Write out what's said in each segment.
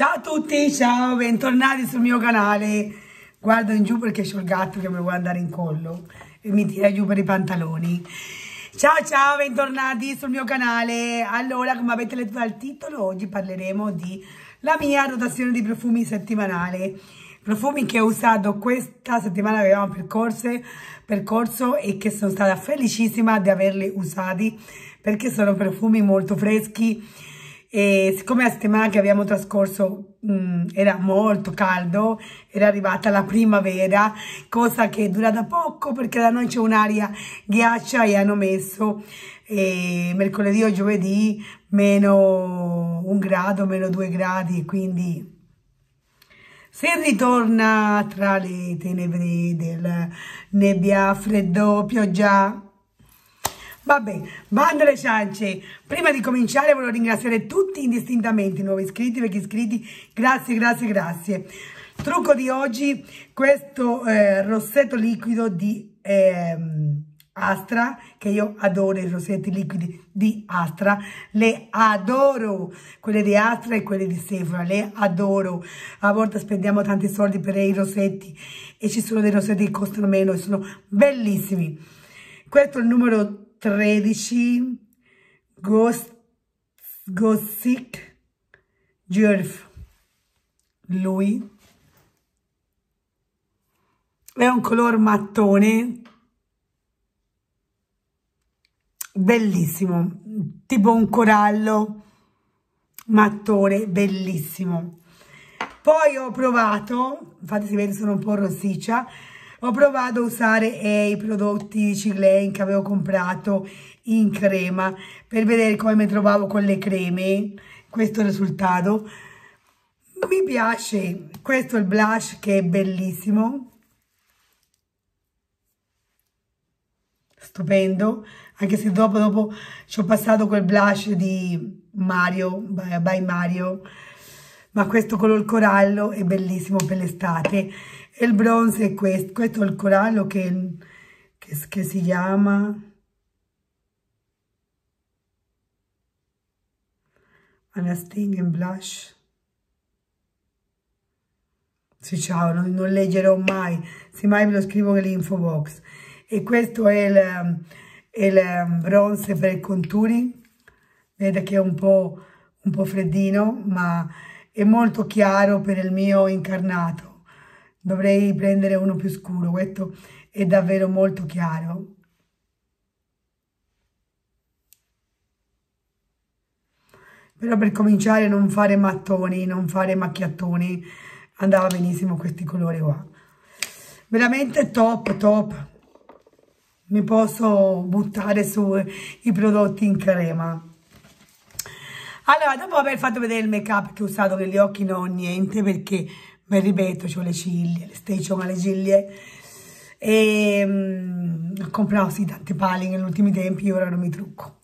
Ciao a tutti, ciao, bentornati sul mio canale. Guardo in giù perché c'ho il gatto che mi vuole andare in collo e mi tira giù per i pantaloni. Ciao ciao, bentornati sul mio canale. Allora, come avete letto dal titolo, oggi parleremo di la mia rotazione di profumi settimanale. Profumi che ho usato questa settimana che abbiamo percorso, percorso e che sono stata felicissima di averli usati perché sono profumi molto freschi e siccome la settimana che abbiamo trascorso mh, era molto caldo, era arrivata la primavera, cosa che dura da poco perché da noi c'è un'aria ghiaccia e hanno messo eh, mercoledì o giovedì meno un grado, meno due gradi, quindi si ritorna tra le tenebre del nebbia, freddo, pioggia, Vabbè, bando alle ciance. Prima di cominciare voglio ringraziare tutti indistintamente, nuovi iscritti, vecchi iscritti. Grazie, grazie, grazie. Trucco di oggi, questo eh, rossetto liquido di eh, Astra, che io adoro i rossetti liquidi di Astra. Le adoro, quelle di Astra e quelle di Sephora, le adoro. A volte spendiamo tanti soldi per i rossetti e ci sono dei rossetti che costano meno e sono bellissimi. Questo è il numero 13 Ghost, Gothic Jerf lui. È un color mattone. Bellissimo tipo un corallo. Mattone bellissimo. Poi ho provato infatti si vede sono un po' rossiccia ho provato a usare eh, i prodotti di Ciglain che avevo comprato in crema per vedere come mi trovavo con le creme. Questo risultato. Mi piace. Questo è il blush che è bellissimo. Stupendo. Anche se dopo, dopo ci ho passato quel blush di Mario, by Mario. Ma questo color corallo è bellissimo per l'estate. E il bronzo è questo, questo è il corallo che, che, che si chiama. Anasting and Blush. Sì, ciao, non, non, leggerò mai, se mai ve lo scrivo nell'info box. E questo è il, il bronzo per il contouring, vedete che è un po', un po' freddino, ma è molto chiaro per il mio incarnato dovrei prendere uno più scuro, questo è davvero molto chiaro. Però per cominciare non fare mattoni, non fare macchiattoni, andava benissimo questi colori qua. Veramente top, top. Mi posso buttare sui prodotti in crema. Allora, dopo aver fatto vedere il make up che ho usato negli occhi, non ho niente perché ma ripeto, ho le ciglia, le ma le ciglia. E um, ho comprato sì, tante pali negli ultimi tempi, ora non mi trucco.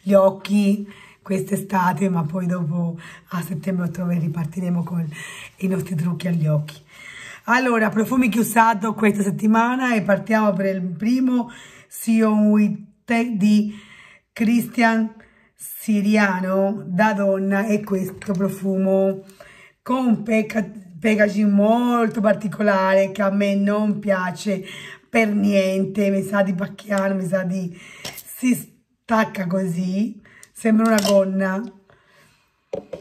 Gli occhi quest'estate, ma poi dopo a settembre-ottobre ripartiremo con i nostri trucchi agli occhi. Allora, profumi che ho usato questa settimana e partiamo per il primo Sion with di Christian Siriano da donna e questo profumo con pecca packaging molto particolare che a me non piace per niente, mi sa di pacchiano, mi sa di... si stacca così, sembra una gonna,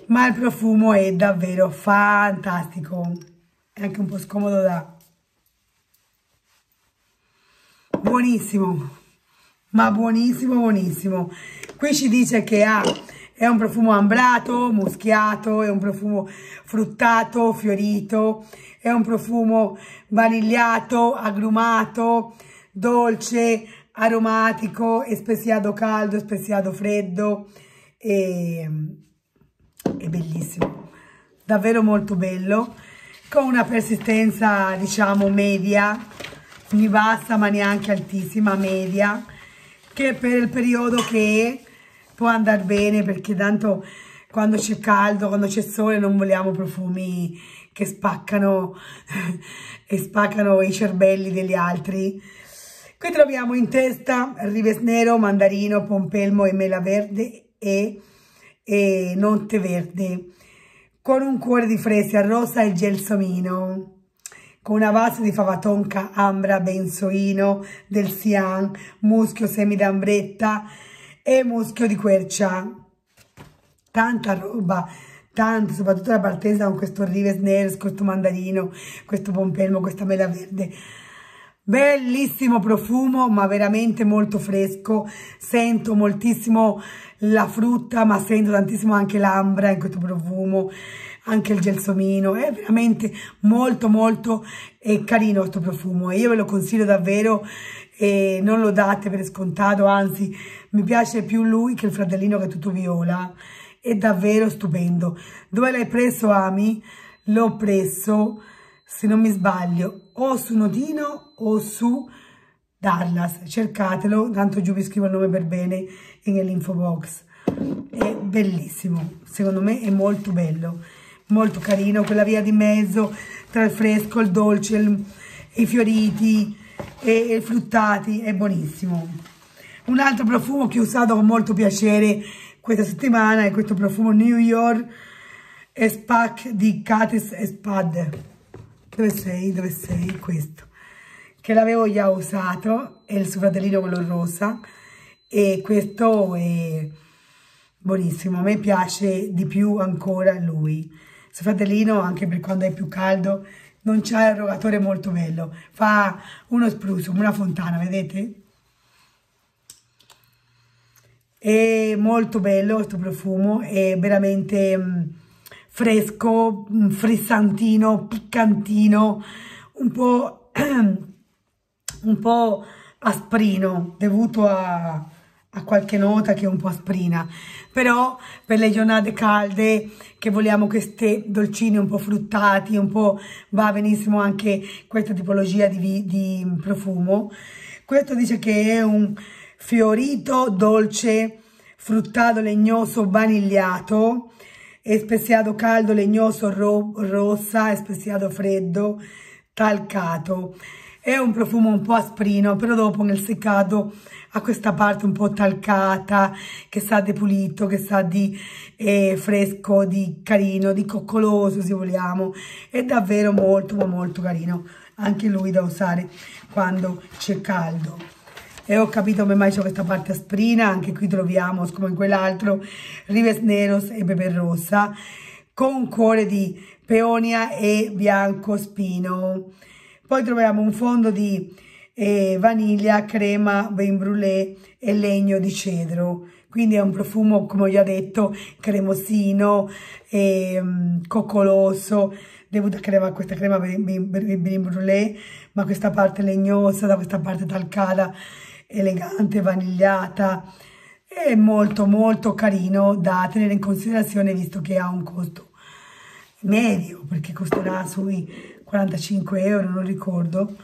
ma il profumo è davvero fantastico, è anche un po' scomodo da... Buonissimo, ma buonissimo, buonissimo. Qui ci dice che ha è un profumo ambrato, muschiato, è un profumo fruttato, fiorito, è un profumo vanigliato, agrumato, dolce, aromatico, speziato caldo, speziato freddo, e, è bellissimo, davvero molto bello, con una persistenza diciamo media, ni bassa ma neanche altissima, media, che per il periodo che è può andare bene perché tanto quando c'è caldo, quando c'è sole non vogliamo profumi che spaccano e spaccano i cervelli degli altri. Qui troviamo in testa rives nero, mandarino, pompelmo e mela verde e, e notte verde. con un cuore di fresia rosa e gelsomino con una base di fava tonka, ambra, benzoino, del sian, muschio semidambretta e muschio di quercia. Tanta roba, tanto, soprattutto la partesa con questo rives nero, questo mandarino, questo pompelmo, questa mela verde. Bellissimo profumo, ma veramente molto fresco. Sento moltissimo la frutta, ma sento tantissimo anche l'ambra in questo profumo, anche il gelsomino. È veramente molto, molto eh, carino questo profumo io ve lo consiglio davvero e non lo date per scontato, anzi mi piace più lui che il fratellino che è tutto viola. È davvero stupendo. Dove l'hai preso, Ami? L'ho preso se non mi sbaglio, o su Notino o su Dallas. Cercatelo, tanto giù vi scrivo il nome per bene nell'info box. È bellissimo, secondo me è molto bello, molto carino, quella via di mezzo tra il fresco, il dolce, il, i fioriti e, i fruttati, è buonissimo. Un altro profumo che ho usato con molto piacere questa settimana è questo profumo New York Spac di Cates Spad dove sei? Dove sei? Questo. Che l'avevo già usato, è il suo fratellino quello rosa. E questo è buonissimo, a me piace di più ancora lui. Il suo fratellino, anche per quando è più caldo, non c'ha il rogatore molto bello. Fa uno spruso, una fontana, vedete? È molto bello questo profumo, è veramente mm, fresco, mm, frizzantino, piccantino, un po', un po' asprino, dovuto a, a qualche nota che è un po' asprina, però per le giornate calde che vogliamo queste dolcine un po' fruttati, un po' va benissimo anche questa tipologia di, di profumo. Questo dice che è un fiorito dolce fruttato legnoso vanigliato speziato caldo, legnoso, ro rossa, speziato freddo, talcato. È un profumo un po' asprino, però dopo nel seccato ha questa parte un po' talcata, che sa di pulito, che sa di eh, fresco, di carino, di coccoloso se vogliamo. È davvero molto molto carino, anche lui da usare quando c'è caldo e ho capito come mai c'è questa parte asprina, anche qui troviamo, come in quell'altro, Rives Neros e Pepe Rossa, con cuore di peonia e bianco spino. Poi troviamo un fondo di eh, vaniglia, crema, vin brûlée e legno di cedro. Quindi è un profumo, come ho già detto, cremosino, eh, coccoloso, dovuto a crema, questa crema vin brûlée, ma questa parte legnosa, da questa parte talcata, elegante, vanigliata e molto molto carino da tenere in considerazione visto che ha un costo medio perché costerà sui 45 euro non ricordo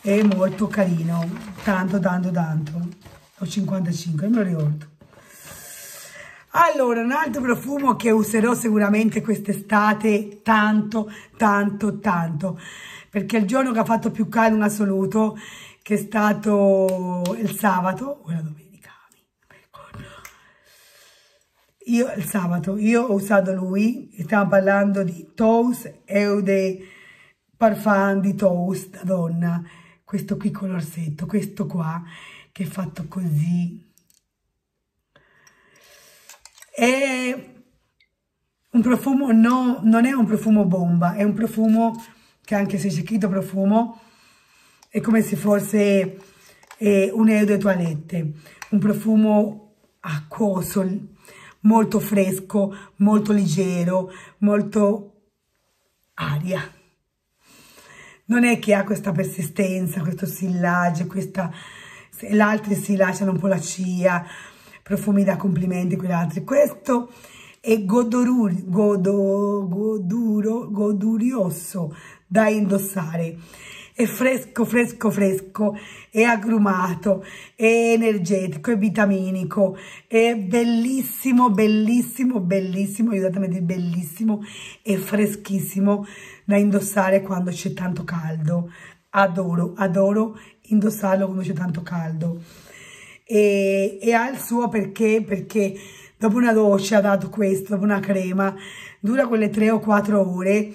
è molto carino tanto tanto tanto o 55 non lo ricordo. Allora, un altro profumo che userò sicuramente quest'estate tanto, tanto, tanto, perché il giorno che ha fatto più caldo in assoluto che è stato il sabato o la domenica. Io il sabato, io ho usato lui, stiamo parlando di Toast Eude Parfum di Toast da donna, questo qui con l'orsetto, questo qua che è fatto così. È un profumo, no, non è un profumo bomba, è un profumo che anche se c'è scritto profumo, è come se fosse eh, un eau de toilette, un profumo acquoso, molto fresco, molto leggero, molto aria. Non è che ha questa persistenza, questo sillage, questa... L'altro si lasciano un po' la cia, profumi da complimenti quell'altro. Questo è godoruri, godo, goduro, godurioso da indossare è fresco, fresco, fresco, è agrumato, è energetico, è vitaminico, è bellissimo, bellissimo, bellissimo, aiutatemi a dire bellissimo, è freschissimo da indossare quando c'è tanto caldo. Adoro, adoro indossarlo quando c'è tanto caldo. E, e ha il suo perché, perché dopo una doccia, dato questo, dopo una crema, dura quelle 3 o 4 ore,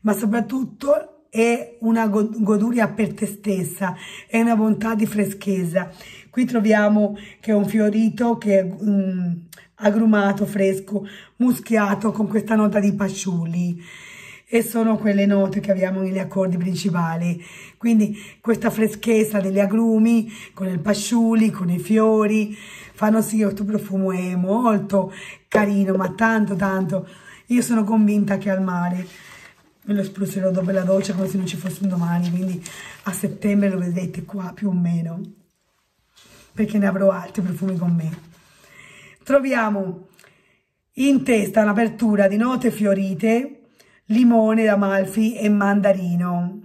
ma soprattutto è una goduria per te stessa, è una bontà di freschezza. Qui troviamo che è un fiorito che è um, agrumato, fresco, muschiato con questa nota di pasciuli e sono quelle note che abbiamo negli accordi principali. Quindi questa freschezza degli agrumi con il pasciuli, con i fiori, fanno sì che questo profumo è molto carino, ma tanto tanto. Io sono convinta che al mare me lo spruzerò dopo la doccia come se non ci fosse un domani, quindi a settembre lo vedrete qua più o meno, perché ne avrò altri profumi con me. Troviamo in testa un'apertura di note fiorite, limone d'Amalfi e mandarino,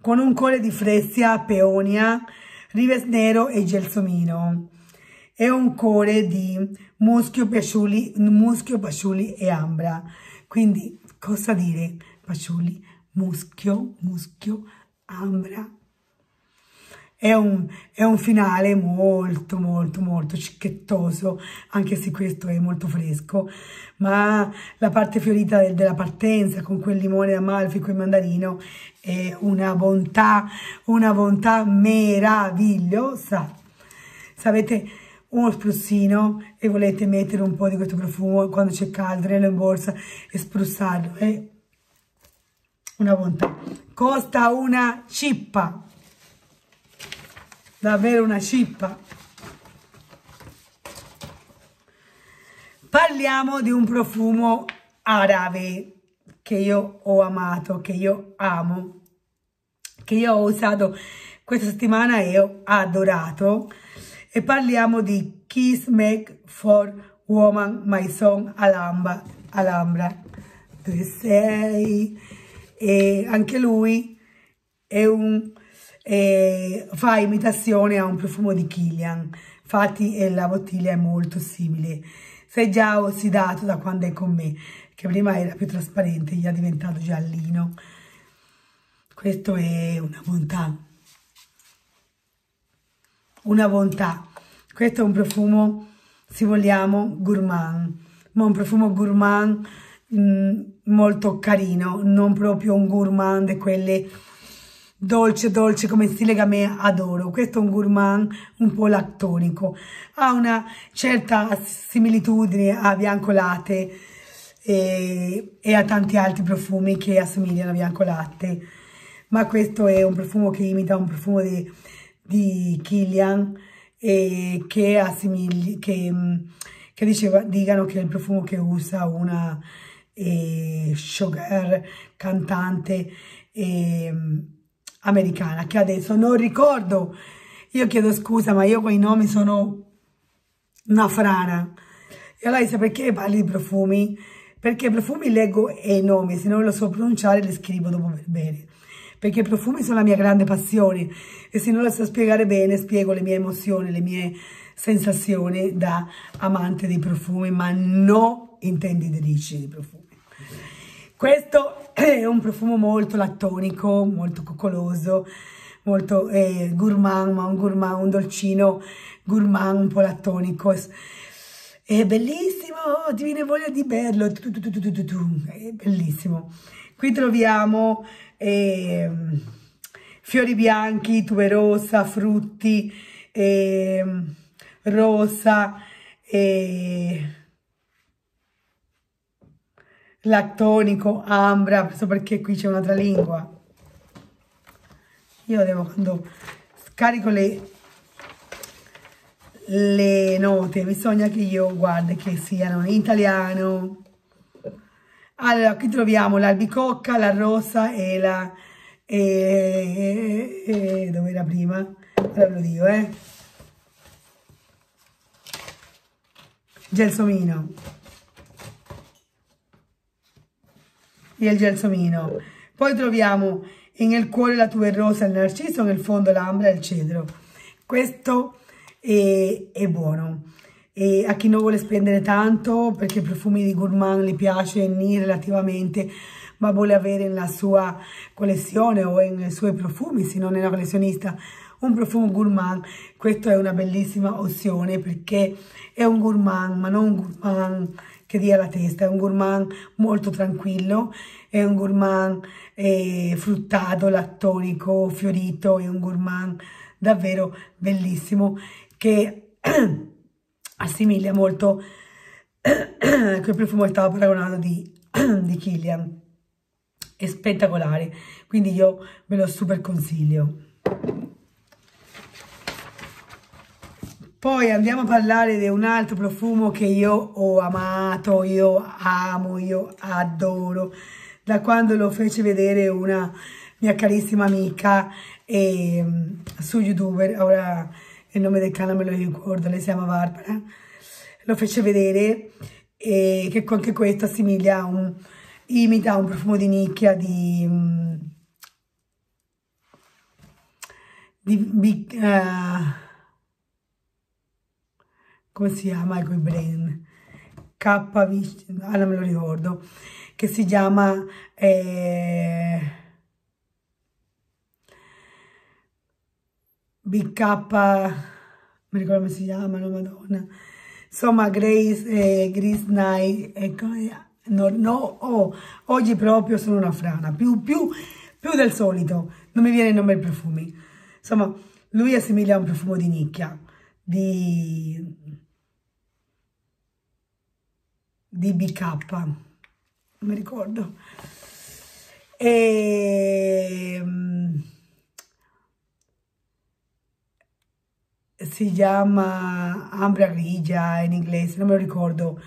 con un core di fressia, peonia, rives nero e gelsomino e un core di muschio, pasciuli, muschio, pasciuli e ambra. Quindi cosa dire? Pasciuli, muschio, muschio, ambra è un, è un finale molto molto molto cicchettoso, anche se questo è molto fresco, ma la parte fiorita del, della partenza con quel limone d'amalfi, quel mandarino, è una bontà, una bontà meravigliosa. Se avete uno spruzzino e volete mettere un po' di questo profumo quando c'è caldo in borsa e spruzzarlo, è una bontà. Costa una cippa davvero una cippa. Parliamo di un profumo arabe che io ho amato, che io amo, che io ho usato questa settimana e ho adorato. E parliamo di Kiss Make for Woman Maison Alhambra. Alhambra. Dove sei? E anche lui è un e fa imitazione a un profumo di Kilian, infatti la bottiglia è molto simile. Si è già ossidato da quando è con me, che prima era più trasparente, gli è diventato giallino. Questo è una bontà. Una bontà. Questo è un profumo, se vogliamo, gourmand, ma un profumo gourmand mm, molto carino, non proprio un gourmand di quelle dolce dolce come stile che a me adoro. Questo è un gourmand un po' lattonico ha una certa similitudine a bianco latte e, e a tanti altri profumi che assomigliano a bianco latte ma questo è un profumo che imita un profumo di, di Kilian e che assimigli che, che diceva, dicano che è il profumo che usa una eh, sugar cantante e, americana che adesso non ricordo. Io chiedo scusa, ma io quei nomi sono una frana. E allora dice perché parli di profumi? Perché profumi leggo e i nomi, se non lo so pronunciare li scrivo dopo bene. Perché i profumi sono la mia grande passione e se non lo so spiegare bene spiego le mie emozioni, le mie sensazioni da amante dei profumi, ma non intenditrice di profumi. Questo è un profumo molto lattonico, molto coccoloso, molto eh, gourmand, ma un gourmand, un dolcino gourmand un po' lattonico. È bellissimo, ti viene voglia di berlo, è bellissimo. Qui troviamo eh, fiori bianchi, tuberosa, frutti, eh, rosa, eh, lattonico, ambra, questo perché qui c'è un'altra lingua. Io devo, quando scarico le, le note, bisogna che io guardi che siano in italiano. Allora, qui troviamo l'albicocca, la rosa e la... E, e, dove era prima? Allora lo dico, eh. Gelsomino. e il gelsomino. Poi troviamo nel cuore la tuberosa, il narciso, nel fondo l'ambra e il cedro. Questo è, è buono. E a chi non vuole spendere tanto, perché i profumi di gourmand gli piace ni relativamente, ma vuole avere nella sua collezione o nei suoi profumi, se non è una collezionista, un profumo gourmand questo è una bellissima opzione perché è un gourmand ma non un gourmand che dia la testa è un gourmand molto tranquillo è un gourmand eh, fruttato lattonico fiorito è un gourmand davvero bellissimo che assomiglia molto quel profumo che stavo paragonando di, di Kilian è spettacolare. Quindi io ve lo super consiglio. Poi andiamo a parlare di un altro profumo che io ho amato io amo io adoro da quando lo fece vedere una mia carissima amica e, su youtuber ora il nome del canale me lo ricordo lei si chiama Barbara. Lo fece vedere e che anche questo assomiglia a un imita un profumo di nicchia di di, di uh, come si chiama ecco il brain K ah non me lo ricordo che si chiama eh, BK mi ricordo come si chiamano madonna. Insomma Grace eh, Grace Night ecco no, no oh, oggi proprio sono una frana più, più, più del solito non mi viene il nome dei profumi. Insomma lui assomiglia a un profumo di nicchia di di BK non mi ricordo. E si chiama Ambra Grigia in inglese, non me lo ricordo.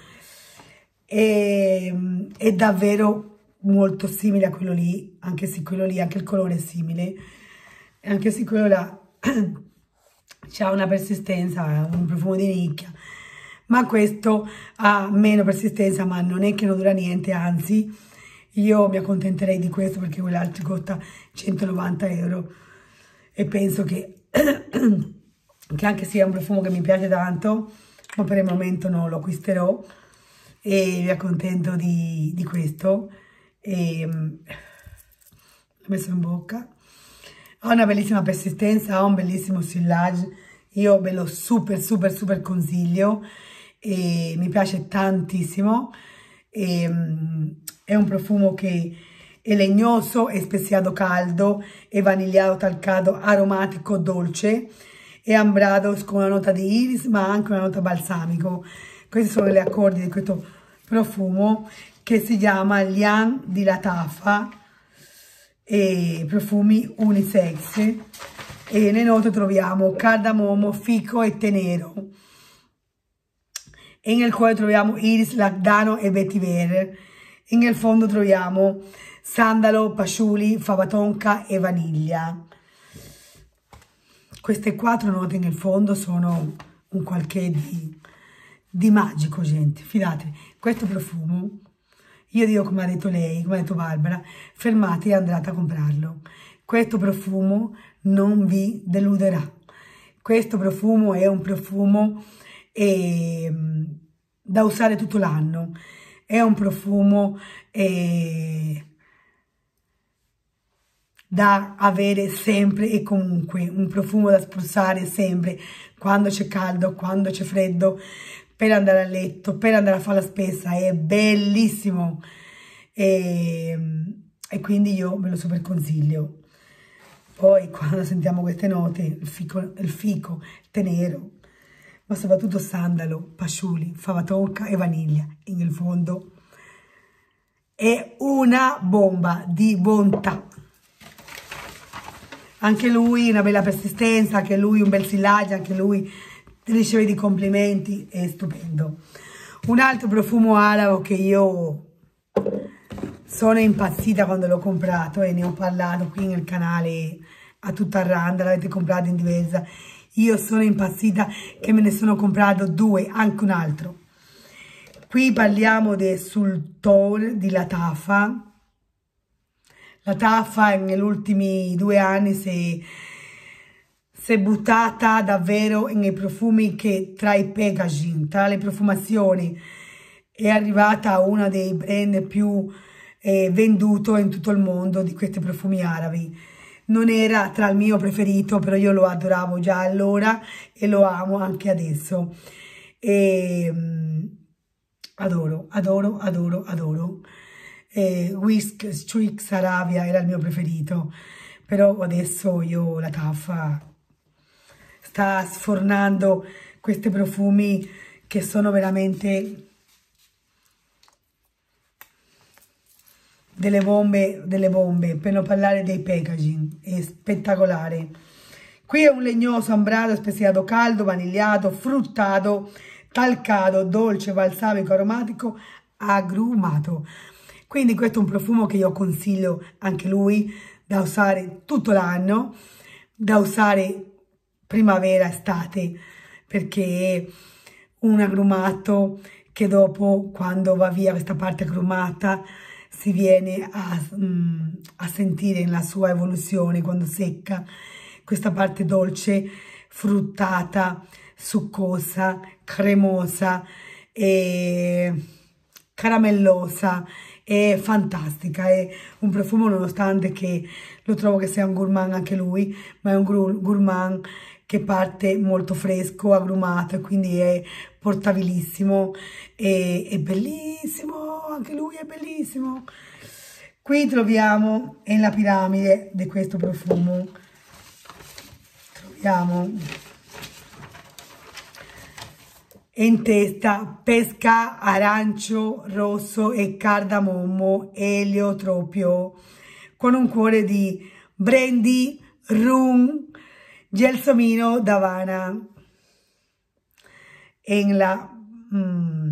E, è davvero molto simile a quello lì, anche se quello lì, anche il colore è simile, anche se quello là ha una persistenza, un profumo di nicchia, ma questo ha meno persistenza, ma non è che non dura niente, anzi, io mi accontenterei di questo perché quell'altro costa 190 euro. E penso che che anche se è un profumo che mi piace tanto, ma per il momento non lo acquisterò e vi accontento di, di questo. E, l'ho messo in bocca. Ha una bellissima persistenza, ha un bellissimo sillage, io ve lo super super super consiglio e mi piace tantissimo. E, è un profumo che è legnoso, è speziato caldo, è vanigliato talcato, aromatico, dolce e ambrados con una nota di iris ma anche una nota balsamico. Questi sono gli accordi di questo profumo che si chiama Lian di Latafa e profumi unisex. E nelle note troviamo cardamomo, fico e tenero. E nel cuore troviamo iris, lagdano e vetiver e nel fondo troviamo sandalo, pasciuli, fava tonka e vaniglia queste quattro note nel fondo sono un qualche di, di magico, gente. Fidatevi, questo profumo, io dico come ha detto lei, come ha detto Barbara, fermate e andate a comprarlo. Questo profumo non vi deluderà. Questo profumo è un profumo eh, da usare tutto l'anno. È un profumo... Eh, da avere sempre e comunque, un profumo da spruzzare sempre, quando c'è caldo, quando c'è freddo, per andare a letto, per andare a fare la spesa, è bellissimo. E, e quindi io ve lo super consiglio. Poi quando sentiamo queste note, il fico, il fico, il tenero, ma soprattutto sandalo, pasciuli, fava tonka e vaniglia, in fondo. È una bomba di bontà anche lui una bella persistenza, anche lui un bel sillaggio, anche lui riceve di complimenti, è stupendo. Un altro profumo arabo che io sono impazzita quando l'ho comprato e ne ho parlato qui nel canale a tutta randa, l'avete comprato in diversa. Io sono impazzita che me ne sono comprato due, anche un altro. Qui parliamo del Sultor di Latafa, la Taffa negli ultimi due anni si, si è buttata davvero nei profumi che tra i packaging, tra le profumazioni, è arrivata a uno dei brand più eh, venduto in tutto il mondo di questi profumi arabi. non era tra il mio preferito, però io lo adoravo già allora e lo amo anche adesso. E, um, adoro, adoro, adoro, adoro. E Whisk Strix Arabia era il mio preferito, però adesso io la taffa sta sfornando questi profumi che sono veramente delle bombe, delle bombe, per non parlare dei packaging, è spettacolare. Qui è un legnoso ambrato speziato caldo, vanigliato, fruttato, talcato, dolce, balsamico, aromatico, agrumato. Quindi questo è un profumo che io consiglio anche lui da usare tutto l'anno, da usare primavera, estate, perché è un agrumato che dopo, quando va via questa parte agrumata, si viene a, mm, a sentire nella sua evoluzione quando secca. Questa parte dolce, fruttata, succosa, cremosa e caramellosa è fantastica, è un profumo nonostante che lo trovo che sia un gourmand anche lui, ma è un gourmand che parte molto fresco, agrumato, quindi è portabilissimo. E è bellissimo, anche lui è bellissimo. Qui troviamo nella piramide di questo profumo, troviamo in testa pesca, arancio, rosso e cardamomo, eliotropio, con un cuore di brandy, rum, gelsomino d'Havana. In la mm,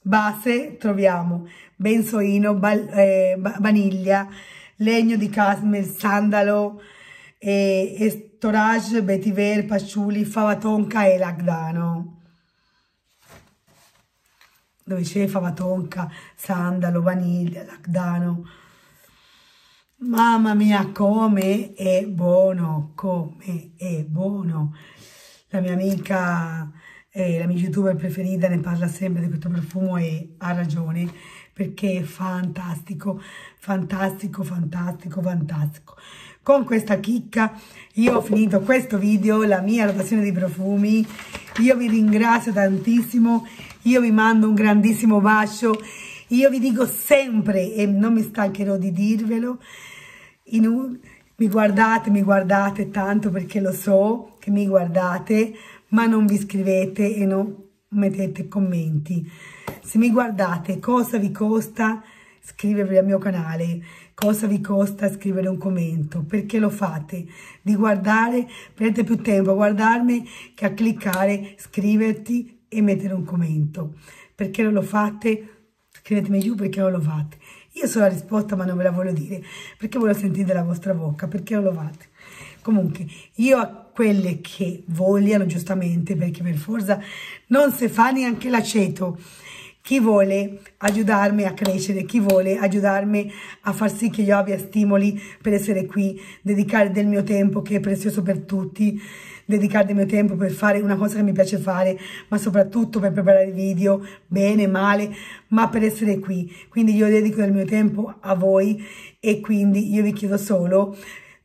base troviamo benzoino, eh, vaniglia, legno di casmel, sandalo, eh, estorage, vetiver, patchouli, fava tonka e lagdano. Dove c'è fava tonka, sandalo, vaniglia, lagdano. Mamma mia, come è buono, come è buono. La mia amica, eh, la mia youtuber preferita, ne parla sempre di questo profumo e ha ragione, perché è fantastico, fantastico, fantastico, fantastico. Con questa chicca io ho finito questo video, la mia rotazione di profumi. Io vi ringrazio tantissimo, io vi mando un grandissimo bacio. Io vi dico sempre, e non mi stancherò di dirvelo, un, mi guardate, mi guardate tanto perché lo so che mi guardate, ma non vi iscrivete e non mettete commenti. Se mi guardate, cosa vi costa iscrivervi al mio canale? Cosa vi costa scrivere un commento? Perché lo fate? Di guardare, prendete più tempo a guardarmi che a cliccare, scriverti e mettere un commento. Perché non lo fate? Scrivetemi giù perché non lo fate. Io so la risposta ma non ve la voglio dire perché voglio sentire dalla vostra bocca, perché non lo fate. Comunque, io a quelle che vogliono giustamente, perché per forza non si fa neanche l'aceto, chi vuole aiutarmi a crescere, chi vuole aiutarmi a far sì che io abbia stimoli per essere qui, dedicare del mio tempo che è prezioso per tutti, dedicare del mio tempo per fare una cosa che mi piace fare, ma soprattutto per preparare video, bene, male, ma per essere qui. Quindi io dedico del mio tempo a voi e quindi io vi chiedo solo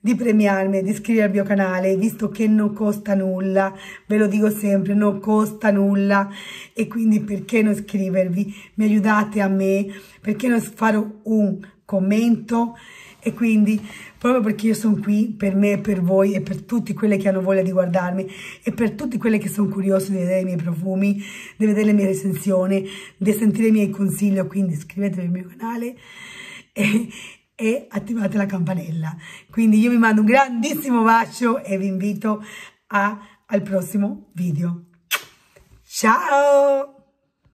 di premiarmi, di iscrivervi al mio canale, visto che non costa nulla, ve lo dico sempre, non costa nulla e quindi perché non iscrivervi? Mi aiutate a me, perché non fare un commento e quindi proprio perché io sono qui per me per voi e per tutti quelli che hanno voglia di guardarmi e per tutti quelli che sono curiosi di vedere i miei profumi, di vedere le mie recensioni, di sentire i miei consigli, quindi iscrivetevi al mio canale e, e attivate la campanella. Quindi io vi mando un grandissimo bacio e vi invito a, al prossimo video. Ciao!